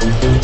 Thank you.